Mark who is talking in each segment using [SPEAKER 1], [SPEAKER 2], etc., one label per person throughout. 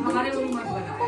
[SPEAKER 1] हमारे को भी मत बनाया कुछ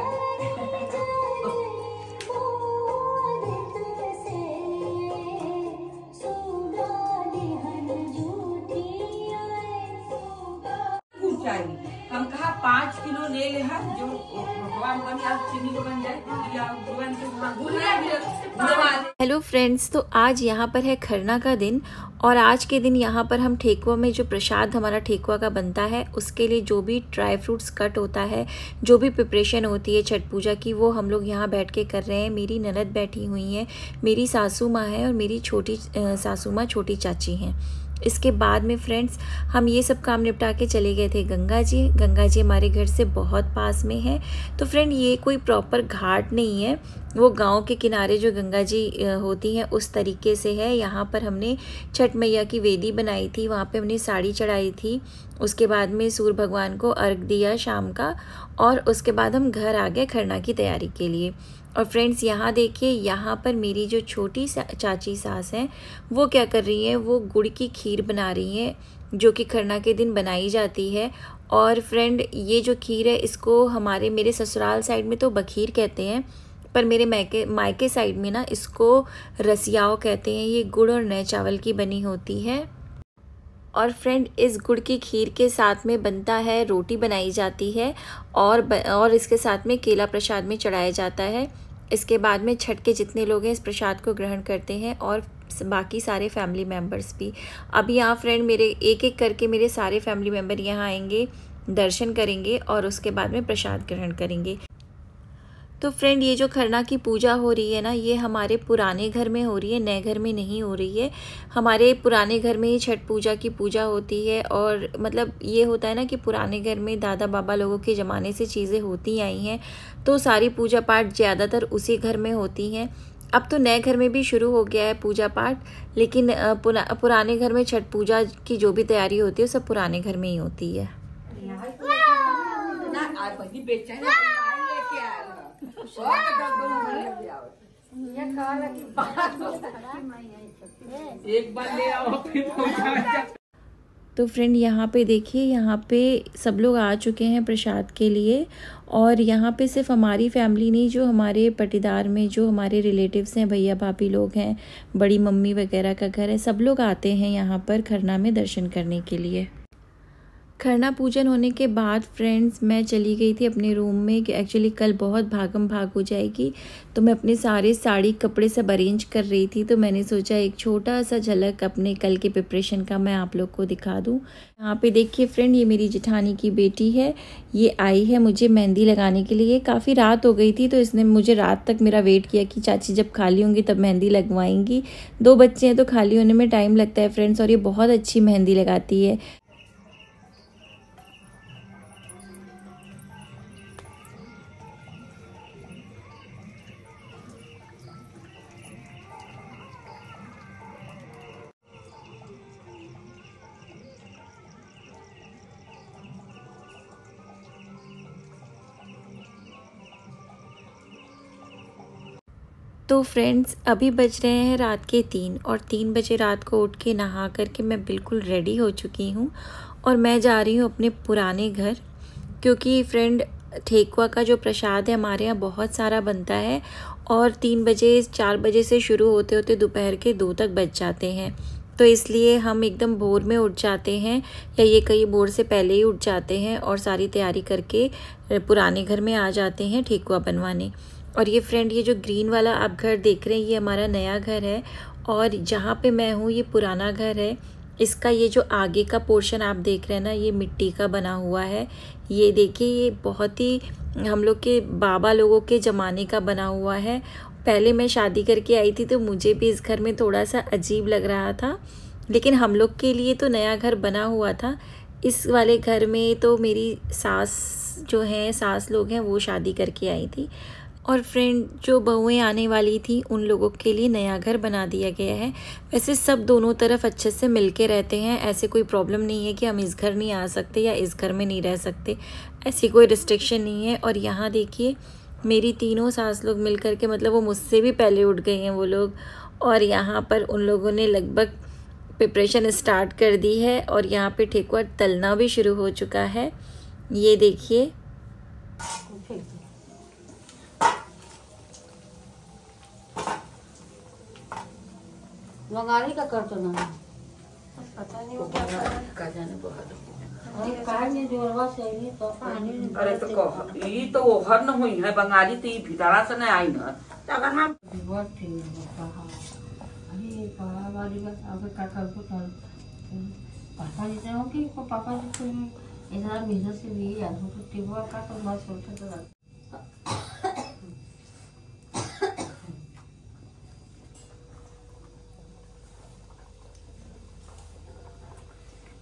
[SPEAKER 2] फ्रेंड्स तो आज यहाँ पर है खरना का दिन और आज के दिन यहाँ पर हम ठेकुआ में जो प्रसाद हमारा ठेकुआ का बनता है, उसके लिए जो भी ड्राई फ्रूट्स कट होता है, जो भी प्रिपरेशन होती है छठ पूजा की, वो हम लोग यहाँ बैठ के कर रहे हैं। मेरी ननद बैठी हुई हैं, मेरी सासू माँ है और मेरी छोटी सासू माँ, छोटी चाची हैं। इसके बाद में फ्रेंड्स हम ये सब काम निपटा के चले गए थे गंगा जी। गंगा जी हमारे घर से बहुत पास में है। तो फ्रेंड ये कोई प्रॉपर घाट नहीं है। वो गाँव के किनारे जो गंगा जी होती हैं, उस तरीके से है। यहाँ पर हमने छठ मैया की वेदी बनाई थी, वहाँ पे हमने साड़ी चढ़ाई थी। उसके बाद में सूर्य भगवान को अर्घ दिया शाम का और उसके बाद हम घर आ गए खरना की तैयारी के लिए। और फ्रेंड्स, यहाँ देखिए, यहाँ पर मेरी जो छोटी सा- चाची सास हैं, वो क्या कर रही हैं, वो गुड़ की खीर बना रही हैं, जो कि खरना के दिन बनाई जाती है। और फ्रेंड, ये जो खीर है, इसको हमारे, मेरे ससुराल साइड में तो बखीर कहते हैं पर मेरे मायके मायके साइड में ना इसको रसियाओ कहते हैं ये गुड़ और नए चावल की बनी होती है। और फ्रेंड इस गुड़ की खीर के साथ में बनता है रोटी बनाई जाती है और ब, और इसके साथ में केला प्रसाद में चढ़ाया जाता है। इसके बाद में छठ के जितने लोग हैं इस प्रसाद को ग्रहण करते हैं और बाकी सारे फैमिली मेंबर्स भी। अब यहाँ फ्रेंड मेरे एक एक करके मेरे सारे फैमिली मेंबर यहाँ आएँगे दर्शन करेंगे और उसके बाद में प्रसाद ग्रहण करेंगे। तो फ्रेंड ये जो खरना की पूजा हो रही है ना ये हमारे पुराने घर में हो रही है नए घर में नहीं हो रही है। हमारे पुराने घर में ही छठ पूजा की पूजा होती है और मतलब ये होता है ना कि पुराने घर में दादा बाबा लोगों के ज़माने से चीज़ें होती आई हैं तो सारी पूजा पाठ ज़्यादातर उसी घर में होती हैं। अब तो नए घर में भी शुरू हो गया है पूजा पाठ लेकिन पुरा, पुराने घर में छठ पूजा की जो भी तैयारी होती है सब पुराने घर में ही होती है।
[SPEAKER 1] एक बार ले आओ
[SPEAKER 2] तो फ्रेंड यहाँ पे देखिए, यहाँ पे सब लोग आ चुके हैं प्रसाद के लिए और यहाँ पे सिर्फ़ हमारी फैमिली नहीं, जो हमारे पटीदार में, जो हमारे रिलेटिव्स हैं, भैया भाभी लोग हैं, बड़ी मम्मी वगैरह का घर है, सब लोग आते हैं यहाँ पर खरना में दर्शन करने के लिए। खरना पूजन होने के बाद फ्रेंड्स मैं चली गई थी अपने रूम में कि एक्चुअली कल बहुत भागम भाग हो जाएगी। तो मैं अपने सारे साड़ी कपड़े सब अरेंज कर रही थी तो मैंने सोचा एक छोटा सा झलक अपने कल के प्रिपरेशन का मैं आप लोग को दिखा दूँ। यहाँ पे देखिए फ्रेंड ये मेरी जेठानी की बेटी है, ये आई है मुझे मेहंदी लगाने के लिए। काफ़ी रात हो गई थी तो इसने मुझे रात तक मेरा वेट किया कि चाची जब खाली होंगी तब मेहंदी लगवाएँगी। दो बच्चे हैं तो खाली होने में टाइम लगता है फ्रेंड्स और ये बहुत अच्छी मेहंदी लगाती है। तो फ्रेंड्स अभी बज रहे हैं रात के तीन और तीन बजे रात को उठ के नहा करके मैं बिल्कुल रेडी हो चुकी हूँ और मैं जा रही हूँ अपने पुराने घर क्योंकि फ्रेंड ठेकुआ का जो प्रसाद है हमारे यहाँ बहुत सारा बनता है और तीन बजे, चार बजे से शुरू होते होते दोपहर के दो तक बज जाते हैं। तो इसलिए हम एकदम भोर में उठ जाते हैं या ये कई भोर से पहले ही उठ जाते हैं और सारी तैयारी करके पुराने घर में आ जाते हैं ठेकुआ बनवाने। और ये फ्रेंड ये जो ग्रीन वाला आप घर देख रहे हैं, ये हमारा नया घर है और जहाँ पे मैं हूँ, ये पुराना घर है। इसका ये जो आगे का पोर्शन आप देख रहे हैं ना, ये मिट्टी का बना हुआ है। ये देखिए, ये बहुत ही हम लोग के बाबा लोगों के ज़माने का बना हुआ है। पहले मैं शादी करके आई थी तो मुझे भी इस घर में थोड़ा सा अजीब लग रहा था, लेकिन हम लोग के लिए तो नया घर बना हुआ था। इस वाले घर में तो मेरी सास जो हैं, सास लोग हैं, वो शादी करके आई थी। और फ्रेंड जो बहुएँ आने वाली थी, उन लोगों के लिए नया घर बना दिया गया है। वैसे सब दोनों तरफ़ अच्छे से मिल के रहते हैं। ऐसे कोई प्रॉब्लम नहीं है कि हम इस घर नहीं आ सकते या इस घर में नहीं रह सकते। ऐसी कोई रिस्ट्रिक्शन नहीं है। और यहाँ देखिए, मेरी तीनों सास लोग मिल कर के मतलब वो मुझसे भी पहले उठ गए हैं वो लोग। और यहाँ पर उन लोगों ने लगभग प्रिपरेशन स्टार्ट कर दी है। और यहाँ पे ठेकुआ तलना भी शुरू हो चुका है। ये देखिए।
[SPEAKER 3] बंगाली का कर तो ना।
[SPEAKER 1] पता नहीं वो क्या कर रहा है, का जाने
[SPEAKER 3] अरे काहे नहीं जोरवा से नहीं तो पानी
[SPEAKER 1] तो तो वो न हुई है बंगाली तो ई भीतरा से नहीं आई न। तो अगर हम
[SPEAKER 3] बहुत है अरे कर पापा जी हो कि पापा जी को इधर से भी याद हो तो का तो बस तो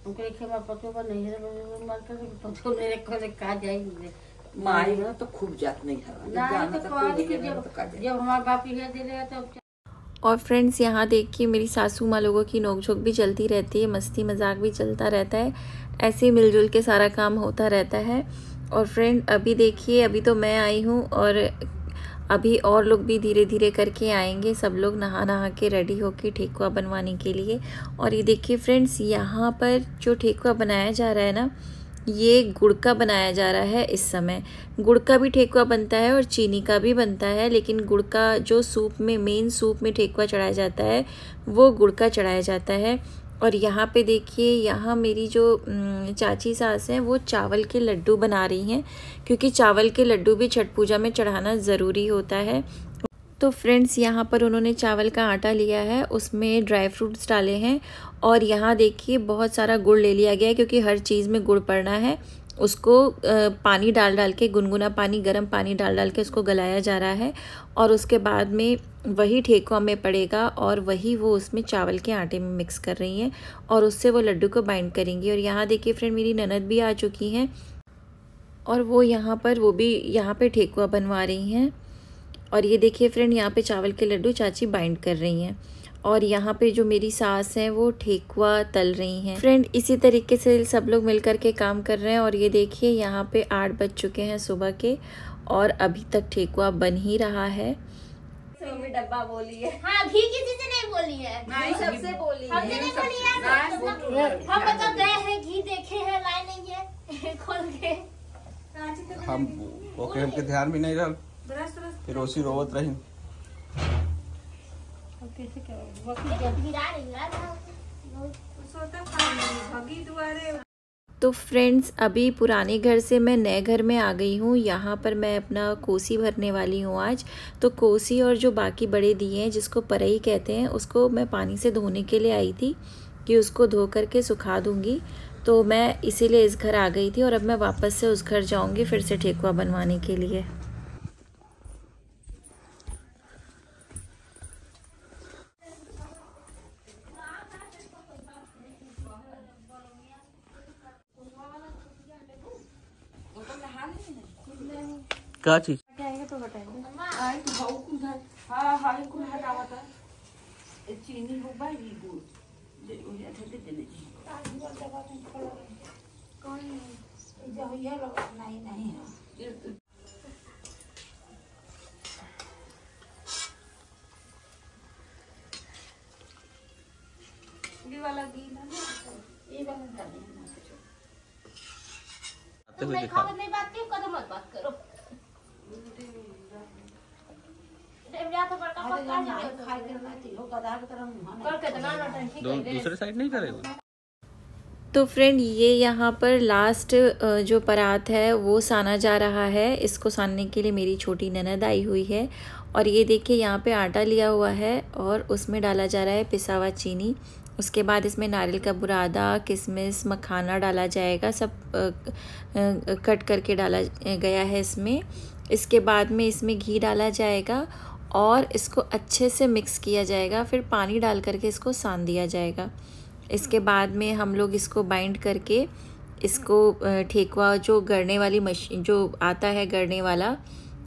[SPEAKER 3] उनके लिखे बार पतो नहीं है मारता तो पतो मेरे को से कहा जाएगी
[SPEAKER 1] मारी में तो खूब जात नहीं है।
[SPEAKER 3] ना तो
[SPEAKER 1] तो
[SPEAKER 3] कि
[SPEAKER 1] नहीं
[SPEAKER 3] जब
[SPEAKER 1] तो
[SPEAKER 3] हमारे बाप ये दे रहे तो
[SPEAKER 2] और फ्रेंड्स यहाँ देखिए मेरी सासू माँ लोगों की नोकझोंक भी चलती रहती है मस्ती मज़ाक भी चलता रहता है ऐसे ही मिलजुल के सारा काम होता रहता है। और फ्रेंड अभी देखिए अभी तो मैं आई हूँ और अभी और लोग भी धीरे धीरे करके आएँगे। सब लोग नहा नहा के रेडी होके ठेकुआ बनवाने के लिए। और ये देखिए फ्रेंड्स यहाँ पर जो ठेकुआ बनाया जा रहा है ना, ये गुड़ का बनाया जा रहा है इस समय। गुड़ का भी ठेकुआ बनता है और चीनी का भी बनता है, लेकिन गुड़ का जो सूप में मेन सूप में ठेकुआ चढ़ाया जाता है, वो गुड़ का चढ़ाया जाता है। और यहाँ पे देखिए, यहाँ मेरी जो चाची सास हैं, वो चावल के लड्डू बना रही हैं, क्योंकि चावल के लड्डू भी छठ पूजा में चढ़ाना ज़रूरी होता है। तो फ्रेंड्स, यहाँ पर उन्होंने चावल का आटा लिया है, उसमें ड्राई फ्रूट्स डाले हैं और यहाँ देखिए, बहुत सारा गुड़ ले लिया गया है, क्योंकि हर चीज़ में गुड़ पड़ना है। उसको पानी डाल डाल के, गुनगुना पानी, गर्म पानी डाल डाल के उसको गलाया जा रहा है और उसके बाद में वही ठेकुआ में पड़ेगा और वही वो उसमें चावल के आटे में मिक्स कर रही हैं और उससे वो लड्डू को बाइंड करेंगी। और यहाँ देखिए फ्रेंड, मेरी ननद भी आ चुकी हैं और वो यहाँ पर, वो भी यहाँ पे ठेकुआ बनवा रही हैं। और ये देखिए फ्रेंड, यहाँ पे चावल के लड्डू चाची बाइंड कर रही हैं। और यहाँ पे जो मेरी सास हैं वो ठेकुआ तल रही हैं। फ्रेंड इसी तरीके से सब लोग मिल कर के काम कर रहे हैं और ये देखिए यहाँ पे आठ बज चुके हैं सुबह के और अभी तक ठेकुआ बन ही रहा है।
[SPEAKER 4] डब्बा बोली है।
[SPEAKER 5] हाँ घी किसी से नहीं बोली है।
[SPEAKER 4] नहीं सबसे बोली
[SPEAKER 5] हमसे नहीं बोली है।
[SPEAKER 1] नहीं, वो तो-
[SPEAKER 5] हम मतलब गए हैं घी देखे हैं लाए नहीं है। खोल के।
[SPEAKER 6] हम ओके हमके ध्यान भी नहीं रहल। फिर ओसी रोवत रही
[SPEAKER 2] तो फ्रेंड्स, अभी पुराने घर से मैं नए घर में आ गई हूँ। यहाँ पर मैं अपना कोसी भरने वाली हूँ आज। तो कोसी और जो बाकी बड़े दिए हैं, जिसको परई कहते हैं, उसको मैं पानी से धोने के लिए आई थी कि उसको धो करके सुखा दूँगी। तो मैं इसीलिए इस घर आ गई थी और अब मैं वापस से उस घर जाऊँगी फिर से ठेकुआ बनवाने के लिए
[SPEAKER 6] का चीज़
[SPEAKER 1] आई तो भाऊ कुल है हाँ हाँ ये कुल हटावा था ये चीनी हो बा ये गुड़ दे ओ ये थे दे दे ये- ये वाला घी ना ये वाला डाले ना
[SPEAKER 6] आते हुए
[SPEAKER 5] नहीं
[SPEAKER 6] दिखा।
[SPEAKER 5] खाओ नहीं बात क्यों करो मत बात करो देवरिया तो बड़का पक्का है कर के ना नौटंकी
[SPEAKER 6] दो,
[SPEAKER 5] कर
[SPEAKER 6] दूसरे साइड नहीं करेगा
[SPEAKER 2] तो फ्रेंड ये यहाँ पर लास्ट जो परात है वो साना जा रहा है। इसको सानने के लिए मेरी छोटी ननद आई हुई है। और ये देखिए यहाँ पे आटा लिया हुआ है और उसमें डाला जा रहा है पिसा हुआ चीनी। उसके बाद इसमें नारियल का बुरादा किशमिश मखाना डाला जाएगा। सब कट करके डाला गया है इसमें। इसके बाद में इसमें घी डाला जाएगा और इसको अच्छे से मिक्स किया जाएगा, फिर पानी डाल करके इसको सान दिया जाएगा। इसके बाद में हम लोग इसको बाइंड करके इसको ठेकुआ जो गड़ने वाली मशीन जो आता है गड़ने वाला,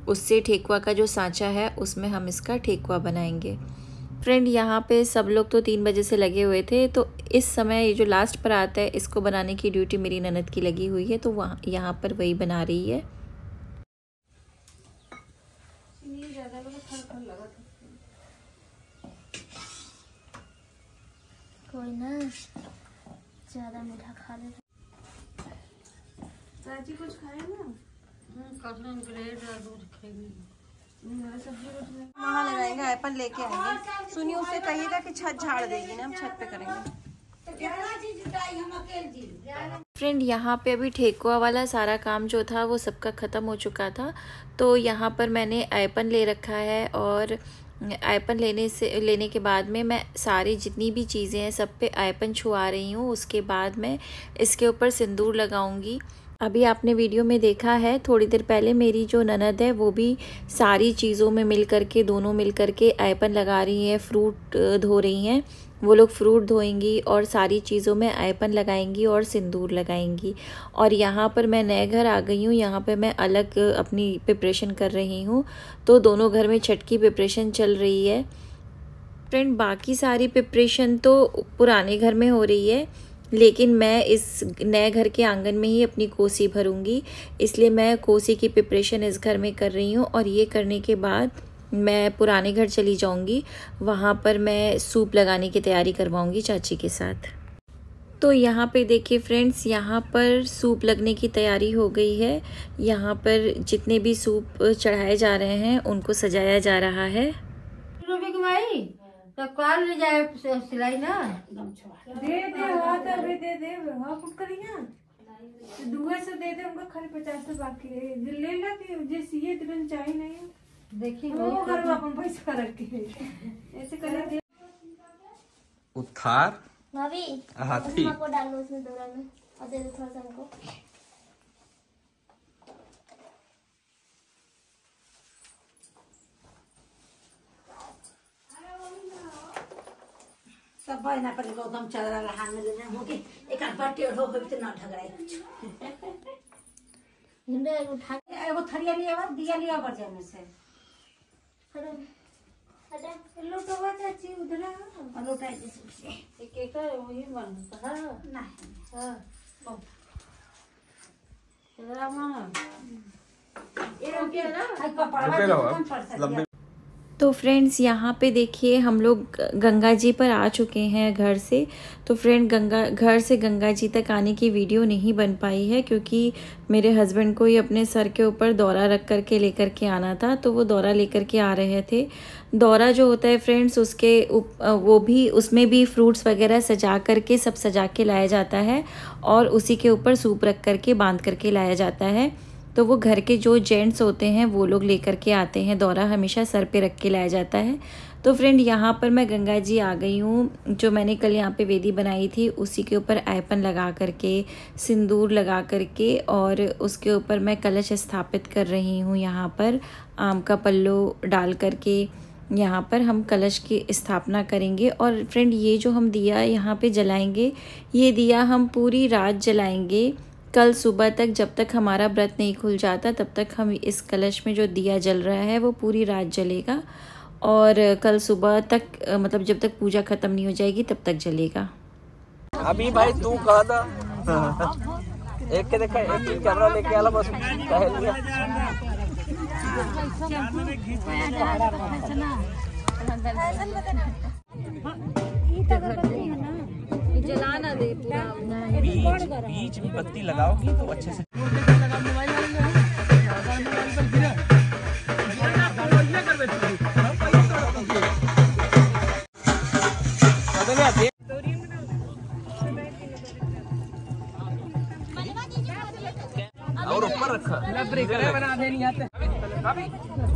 [SPEAKER 2] उससे ठेकुआ का जो सांचा है, उसमें हम इसका ठेकुआ बनाएँगे। फ्रेंड यहाँ पे सब लोग तो तीन बजे से लगे हुए थे तो इस समय ये जो लास्ट पर आता है, इसको बनाने की ड्यूटी मेरी ननद की लगी हुई है तो वहाँ, यहाँ पर वही बना रही है।
[SPEAKER 5] कोई ना। ज़्यादा मीठा खा ले।
[SPEAKER 1] चाची कुछ खाए ना
[SPEAKER 3] ब्रेड और दूध खाएँगे।
[SPEAKER 7] वहाँ लगाएँगे लेके आएँगे। सुनी उससे कहिएगा कि छत झाड़ देगी ना हम छत पे करेंगे।
[SPEAKER 2] फ्रेंड यहाँ पे अभी ठेकुआ वाला सारा काम जो था वो सबका ख़त्म हो चुका था। तो यहाँ पर मैंने आयपन ले रखा है और आयपन लेने से, लेने के बाद में मैं सारी जितनी भी चीज़ें हैं सब पे आयपन छुआ रही हूँ। उसके बाद मैं इसके ऊपर सिंदूर लगाऊँगी। अभी आपने वीडियो में देखा है, थोड़ी देर पहले मेरी जो ननद है, वो भी सारी चीज़ों में मिल करके दोनों मिल करके आयपन लगा रही हैं, फ्रूट धो रही हैं। वो लोग फ्रूट धोएँगी और सारी चीज़ों में आयपन लगाएँगी और सिंदूर लगाएँगी। और यहाँ पर मैं नए घर आ गई हूँ, यहाँ पर मैं अलग अपनी प्रिपरेशन कर रही हूँ। तो दोनों घर में छठ की प्रिपरेशन चल रही है। फ्रेंड बाकी सारी प्रिपरेशन तो पुराने घर में हो रही है, लेकिन मैं इस नए घर के आँगन में ही अपनी कोसी भरूँगी। इसलिए मैं कोसी की प्रिपरेशन इस घर में कर रही हूँ और ये करने के बाद मैं पुराने घर चली जाऊँगी। वहाँ पर मैं सूप लगाने की तैयारी करवाऊँगी चाची के साथ। तो यहाँ पे देखिए फ्रेंड्स यहाँ पर सूप लगने की तैयारी हो गई है। यहाँ पर जितने भी सूप चढ़ाए जा रहे हैं उनको सजाया जा रहा है।
[SPEAKER 3] रूबी तो कल ले जाए से- सिलाई ना?
[SPEAKER 8] दे दे हाँ तो अभी दे दे। हाँ कुछ करिया दुए से दे दे हमको खाली पचास बाकी है। ले ला कि जे सीए तुरंत चाहिए नहीं।
[SPEAKER 3] देखी
[SPEAKER 8] वो घर में अपन पैसा रख के। ऐसे करे दे
[SPEAKER 6] उथार
[SPEAKER 4] भाभी
[SPEAKER 6] हाथी
[SPEAKER 4] को डालो उसमें दोरा में और दे दो थोड़ा सा हमको।
[SPEAKER 5] सब बहना पर गौतम चल रहा हाथ में लेने हो कि एक आध बार टेढ़ हो गई तो ना
[SPEAKER 4] झंडे उठा।
[SPEAKER 5] एगो थरिया लिया बा दिया लिया बढ़ जाने से।
[SPEAKER 4] हटा हटा
[SPEAKER 8] लुटवा चाची उधर आ।
[SPEAKER 5] और उठाई दे से
[SPEAKER 3] एक एक वही बनता है।
[SPEAKER 5] नहीं।
[SPEAKER 3] हाँ। तेरा मन
[SPEAKER 5] ये रुके ना? आई सकती
[SPEAKER 6] लंबे
[SPEAKER 2] तो फ्रेंड्स यहाँ पे देखिए हम लोग गंगा जी पर आ चुके हैं घर से। तो फ्रेंड गंगा घर से गंगा जी तक आने की वीडियो नहीं बन पाई है क्योंकि मेरे हस्बैंड को ही अपने सर के ऊपर दौरा रख कर के लेकर के आना था तो वो दौरा लेकर के आ रहे थे। दौरा जो होता है फ्रेंड्स उसके उप, वो भी उसमें भी फ्रूट्स वगैरह सजा करके सब सजा के लाया जाता है और उसी के ऊपर सूप रख करके बाँध करके लाया जाता है। तो वो घर के जो जेंट्स होते हैं, वो लोग लेकर के आते हैं। दौरा हमेशा सर पे रख के लाया जाता है। तो फ्रेंड यहाँ पर मैं गंगा जी आ गई हूँ, जो मैंने कल यहाँ पे वेदी बनाई थी, उसी के ऊपर आयपन लगा करके, सिंदूर लगा करके, और उसके ऊपर मैं कलश स्थापित कर रही हूँ यहाँ पर। आम का पल्लो डाल करके यहाँ पर हम कलश की स्थापना करेंगे। और फ्रेंड ये जो हम दिया यहाँ पे जलाएँगे, ये दिया हम पूरी रात जलाएँगे। कल सुबह तक जब तक हमारा व्रत नहीं खुल जाता तब तक हम इस कलश में जो दिया जल रहा है वो पूरी रात जलेगा। और कल सुबह तक मतलब जब तक पूजा ख़त्म नहीं हो जाएगी तब तक जलेगा।
[SPEAKER 6] अभी भाई तू कहा था? एक के देखा एक ही कैमरा लेके आला बस बीच बीच में बत्ती लगाओगी तो अच्छे से और ऊपर रखा। सिक्सटीन के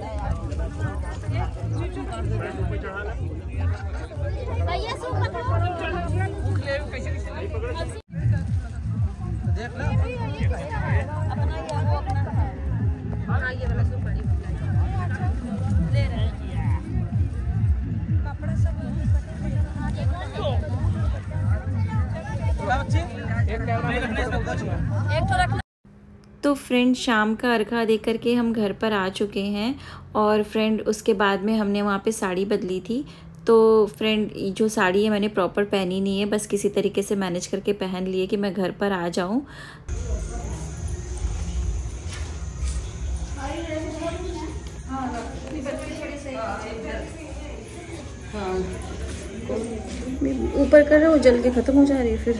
[SPEAKER 6] डाल दे।
[SPEAKER 4] भैया
[SPEAKER 2] फ्रेंड शाम का अर्घा दे करके हम घर पर आ चुके हैं और फ्रेंड उसके बाद में हमने वहाँ पे साड़ी बदली थी। तो फ्रेंड जो साड़ी है मैंने प्रॉपर पहनी नहीं है, बस किसी तरीके से मैनेज करके पहन लिए कि मैं घर पर आ जाऊँ। ऊपर कर रहे हो जल के ख़त्म हो जा रही है फिर।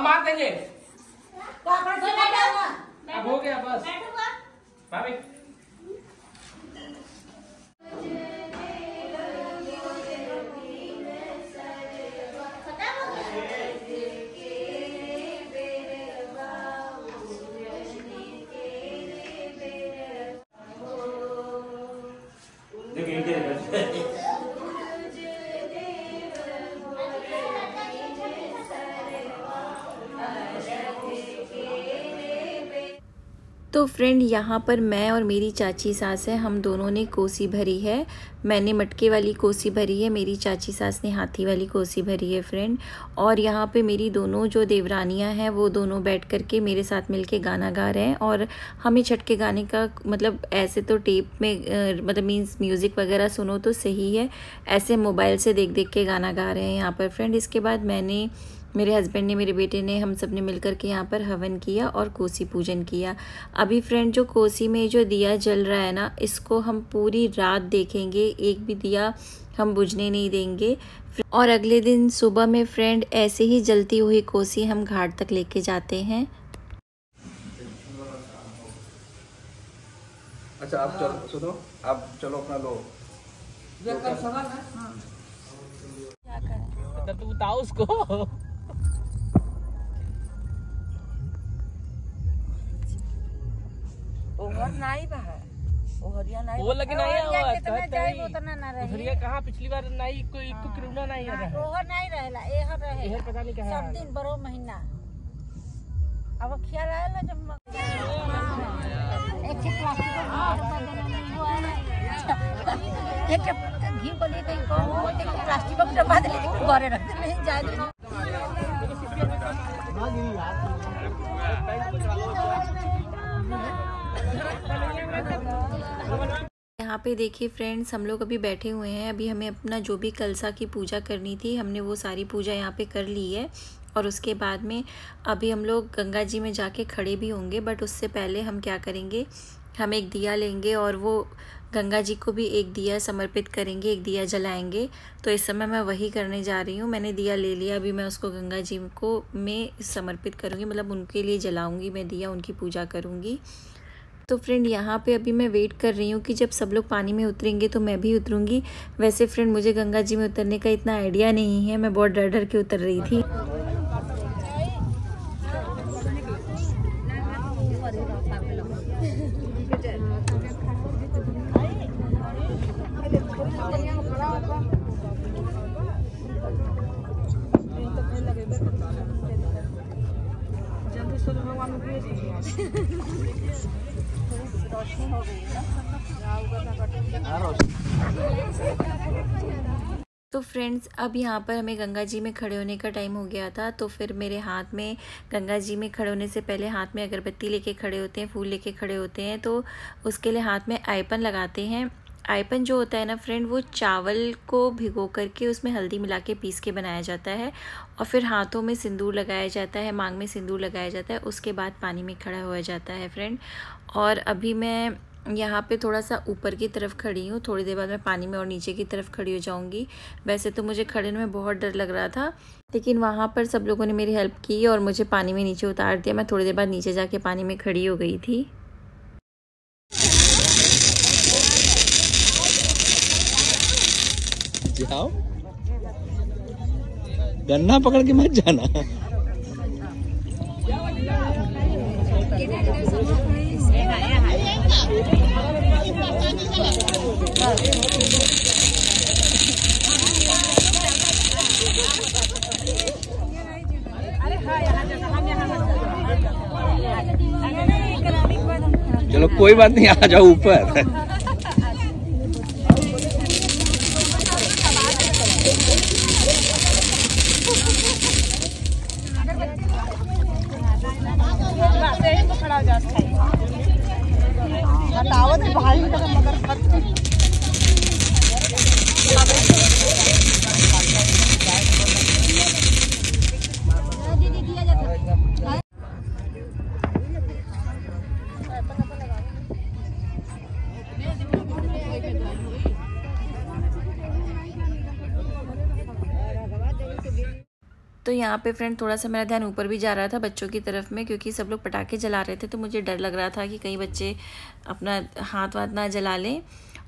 [SPEAKER 6] अब मार देंगे। अब हो गया बस। भाभी।
[SPEAKER 2] फ्रेंड यहाँ पर मैं और मेरी चाची सास है, हम दोनों ने कोसी भरी है। मैंने मटके वाली कोसी भरी है, मेरी चाची सास ने हाथी वाली कोसी भरी है फ्रेंड और यहाँ पे मेरी दोनों जो देवरानियाँ हैं, वो दोनों बैठ कर के मेरे साथ मिलके गाना गा रहे हैं। और हमें छठ के गाने का मतलब ऐसे तो टेप में मतलब मीन्स म्यूज़िक वगैरह सुनो तो सही है। ऐसे मोबाइल से देख देख के गाना गा रहे हैं यहाँ पर फ्रेंड इसके बाद मैंने मेरे हस्बैंड ने मेरे बेटे ने हम सबने मिलकर के यहाँ पर हवन किया और कोसी पूजन किया। अभी फ्रेंड जो कोसी में जो दिया जल रहा है ना इसको हम पूरी रात देखेंगे। एक भी दिया हम बुझने नहीं देंगे। और अगले दिन सुबह में फ्रेंड ऐसे ही जलती हुई कोसी हम घाट तक लेके जाते हैं।
[SPEAKER 6] अच्छा आप चलो सुनो। आप चलो अपना लो।
[SPEAKER 1] कल सवाल है? हाँ।
[SPEAKER 6] तब तो बताओ उसको।
[SPEAKER 1] ओहर नहीं बा ओहरिया नहीं
[SPEAKER 6] वो लगे नहीं आवा
[SPEAKER 5] कितना जाए उतना ना रहे
[SPEAKER 6] उधरिया कहाँ पिछली बार नहीं कोई को किरुना नहीं आ रहा
[SPEAKER 5] ओहर नहीं रहेला एहर रहे
[SPEAKER 6] है पता नहीं कहाँ
[SPEAKER 5] सब दिन बरो महीना अब ख्याल आएला जब एक प्लास्टिक का डब्बा नहीं हुआ है एक घी को लिए कहीं कम हो एक प्लास्टिक का डब्बा दे ले घरे रख नहीं जाए दे
[SPEAKER 2] पे देखिए फ्रेंड्स हम लोग अभी बैठे हुए हैं। अभी हमें अपना जो भी कलसा की पूजा करनी थी, हमने वो सारी पूजा यहाँ पे कर ली है। और उसके बाद में अभी हम लोग गंगा जी में जाके खड़े भी होंगे बट उससे पहले हम क्या करेंगे? हम एक दिया लेंगे और वो गंगा जी को भी एक दिया समर्पित करेंगे, एक दिया जलाएँगे। तो इस समय मैं वही करने जा रही हूँ। मैंने दिया ले लिया, अभी मैं उसको गंगा जी को मैं समर्पित करूँगी। मतलब उनके लिए जलाऊँगी मैं दिया, उनकी पूजा करूँगी। तो फ्रेंड यहाँ पे अभी मैं वेट कर रही हूँ कि जब सब लोग पानी में उतरेंगे तो मैं भी उतरूँगी। वैसे फ्रेंड मुझे गंगा जी में उतरने का इतना आइडिया नहीं है। मैं बहुत डर डर के उतर रही थी। तो फ्रेंड्स अब यहाँ पर हमें गंगा जी में खड़े होने का टाइम हो गया था तो फिर मेरे हाथ में गंगा जी में खड़े होने से पहले हाथ में अगरबत्ती लेके खड़े होते हैं फूल लेके खड़े होते हैं तो उसके लिए हाथ में आयपन लगाते हैं। आयपन जो होता है ना फ्रेंड वो चावल को भिगो करके उसमें हल्दी मिला के पीस के बनाया जाता है और फिर हाथों में सिंदूर लगाया जाता है मांग में सिंदूर लगाया जाता है उसके बाद पानी में खड़ा हुआ जाता है फ्रेंड। और अभी मैं यहाँ पे थोड़ा सा ऊपर की तरफ़ खड़ी हूँ। थोड़ी देर बाद मैं पानी में और नीचे की तरफ़ खड़ी हो जाऊँगी। वैसे तो मुझे खड़े में बहुत डर लग रहा था, लेकिन वहाँ पर सब लोगों ने मेरी हेल्प की और मुझे पानी में नीचे उतार दिया। मैं थोड़ी देर बाद नीचे जाके पानी में खड़ी हो गई थी।
[SPEAKER 6] गन्ना पकड़ के मत जाना। चलो कोई बात नहीं आ जाओ ऊपर।
[SPEAKER 2] यहाँ पे फ्रेंड थोड़ा सा मेरा ध्यान ऊपर भी जा रहा था बच्चों की तरफ़ में, क्योंकि सब लोग पटाखे जला रहे थे तो मुझे डर लग रहा था कि कहीं बच्चे अपना हाथ वाथ ना जला लें।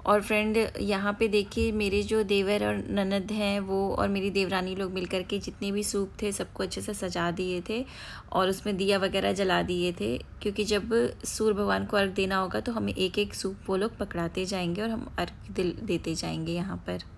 [SPEAKER 2] और फ्रेंड यहाँ पे देखिए, मेरे जो देवर और ननद हैं, वो और मेरी देवरानी लोग मिल करके जितने भी सूप थे, सबको अच्छे से सजा दिए थे और उसमें दिया वगैरह जला दिए थे, क्योंकि जब सूर्य भगवान को अर्घ देना होगा तो हमें एक एक सूप वो लोग पकड़ाते जाएँगे और हम अर्घ देते जाएँगे यहाँ पर।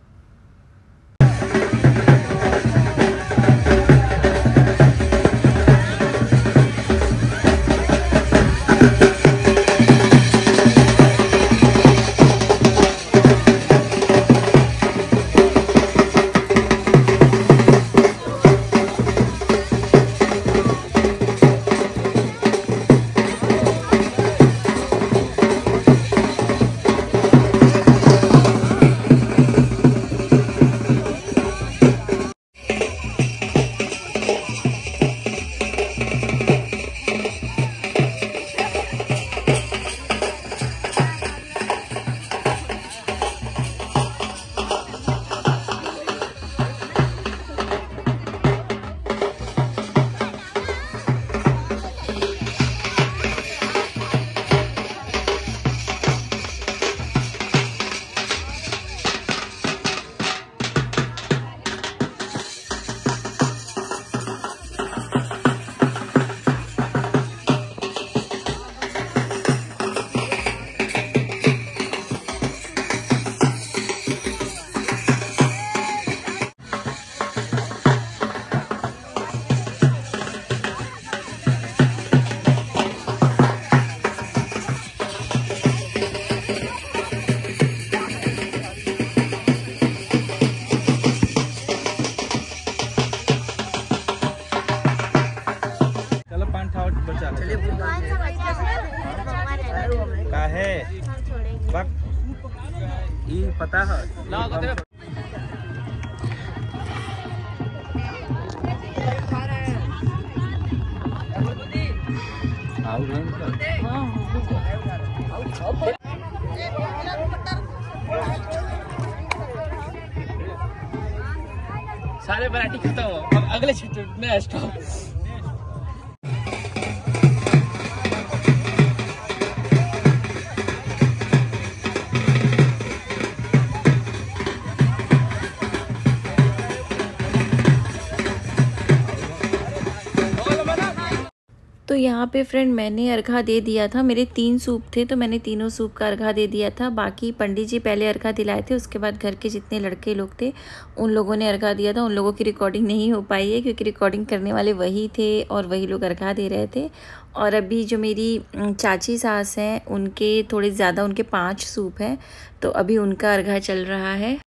[SPEAKER 9] अगले क्षेत्र
[SPEAKER 2] यहाँ पे फ्रेंड मैंने अर्घा दे दिया था। मेरे तीन सूप थे तो मैंने तीनों सूप का अर्घा दे दिया था। बाकी पंडित जी पहले अर्घा दिलाए थे, उसके बाद घर के जितने लड़के लोग थे, उन लोगों ने अर्घा दिया था। उन लोगों की रिकॉर्डिंग नहीं हो पाई है, क्योंकि रिकॉर्डिंग करने वाले वही थे और वही लोग अर्घा दे रहे थे। और अभी जो मेरी चाची सास हैं, उनके थोड़े ज़्यादा, उनके पाँच सूप हैं तो अभी उनका अर्घा चल रहा है।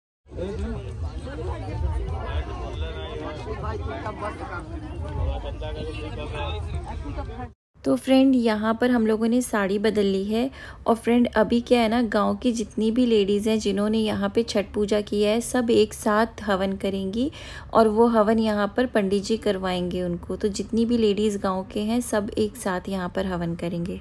[SPEAKER 2] तो फ्रेंड यहाँ पर हम लोगों ने साड़ी बदल ली है और फ्रेंड अभी क्या है ना, गाँव की जितनी भी लेडीज़ हैं जिन्होंने यहाँ पे छठ पूजा की है, सब एक साथ हवन करेंगी और वो हवन यहाँ पर पंडित जी करवाएँगे उनको। तो जितनी भी लेडीज़ गाँव के हैं, सब एक साथ यहाँ पर हवन करेंगे।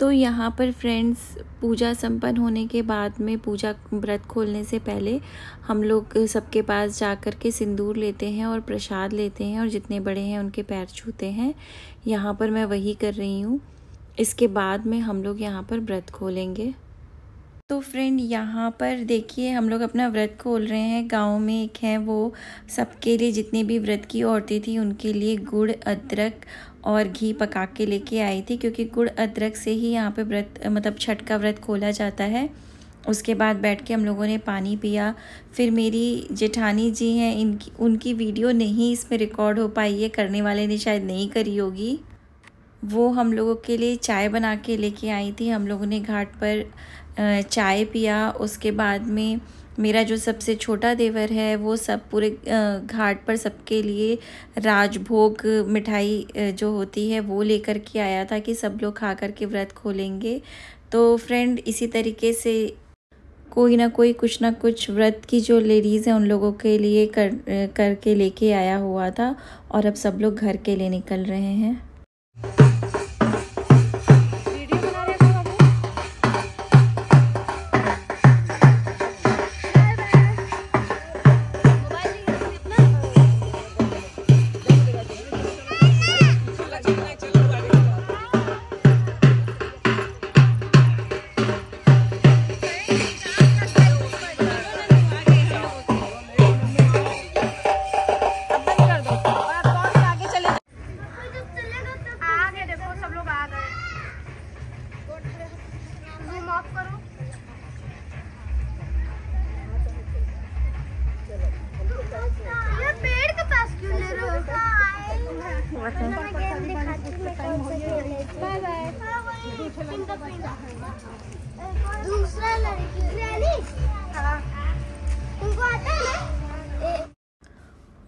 [SPEAKER 2] तो यहाँ पर फ्रेंड्स पूजा संपन्न होने के बाद में पूजा व्रत खोलने से पहले हम लोग सबके पास जा कर के सिंदूर लेते हैं और प्रसाद लेते हैं और जितने बड़े हैं उनके पैर छूते हैं। यहाँ पर मैं वही कर रही हूँ। इसके बाद में हम लोग यहाँ पर व्रत खोलेंगे। तो फ्रेंड यहाँ पर देखिए, हम लोग अपना व्रत खोल रहे हैं। गाँव में एक है वो, सबके लिए जितनी भी व्रत की औरतें थी उनके लिए गुड़, अदरक और घी पका के लेके आई थी, क्योंकि गुड़ अदरक से ही यहाँ पे व्रत मतलब छठ का व्रत खोला जाता है। उसके बाद बैठ के हम लोगों ने पानी पिया। फिर मेरी जेठानी जी हैं, इनकी, उनकी वीडियो नहीं इसमें रिकॉर्ड हो पाई है, करने वाले ने शायद नहीं करी होगी। वो हम लोगों के लिए चाय बना के लेके आई थी। हम लोगों ने घाट पर चाय पिया। उसके बाद में मेरा जो सबसे छोटा देवर है, वो सब पूरे घाट पर सबके लिए राजभोग मिठाई जो होती है, वो लेकर के आया था कि सब लोग खा कर के व्रत खोलेंगे। तो फ्रेंड इसी तरीके से कोई ना कोई, कुछ ना कुछ व्रत की जो लेडीज़ हैं, उन लोगों के लिए कर करके लेके आया हुआ था और अब सब लोग घर के लिए निकल रहे हैं।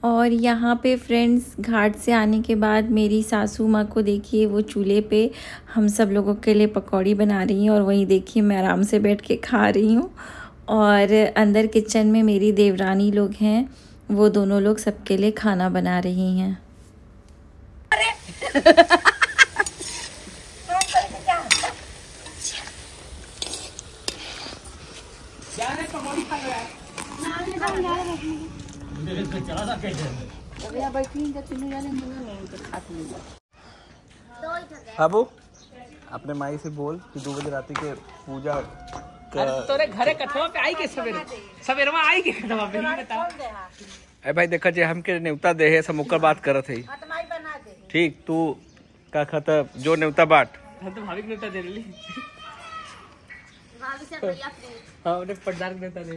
[SPEAKER 2] और यहाँ पे फ्रेंड्स घाट से आने के बाद मेरी सासू माँ को देखिए वो चूल्हे पे हम सब लोगों के लिए पकौड़ी बना रही हैं और वहीं देखिए मैं आराम से बैठ के खा रही हूँ। और अंदर किचन में मेरी देवरानी लोग हैं वो दोनों लोग सबके लिए खाना बना रही हैं।
[SPEAKER 6] बाबू अपने माई से बोल कि दो बजे रात के पूजा
[SPEAKER 9] तोरे घरे कथवा पे आई के सवेरे। सवेरवा आई के कथवा पे नहीं बताओ
[SPEAKER 6] अरे भाई देखा जे हमके न्योता दे है सब ओकर बात करत है। ठीक तू का खत जो न्योता बाट।
[SPEAKER 9] हम तो भाभी के नेता दे रही हाँ। उन्हें पटदार के नेता दे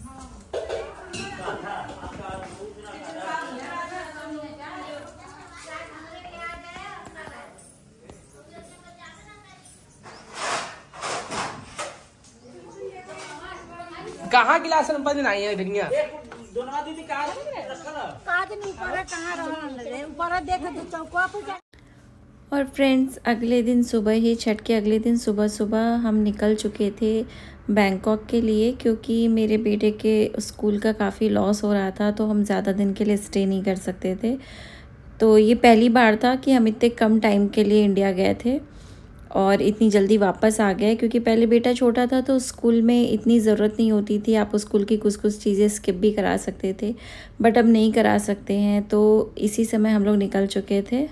[SPEAKER 9] कहाँ गिलास में बंद नहीं है भिंगिया
[SPEAKER 5] काज नहीं ऊपर कहाँ रहन ऊपर देख तू चौका पे
[SPEAKER 2] और फ्रेंड्स अगले दिन सुबह ही छठ के अगले दिन सुबह सुबह हम निकल चुके थे बैंकॉक के लिए क्योंकि मेरे बेटे के स्कूल का काफ़ी लॉस हो रहा था तो हम ज़्यादा दिन के लिए स्टे नहीं कर सकते थे। तो ये पहली बार था कि हम इतने कम टाइम के लिए इंडिया गए थे। और इतनी जल्दी वापस आ गए, क्योंकि पहले बेटा छोटा था तो स्कूल में इतनी ज़रूरत नहीं होती थी, आप स्कूल की कुछ कुछ चीज़ें स्किप भी करा सकते थे, बट अब नहीं करा सकते हैं तो इसी समय हम लोग निकल चुके थे।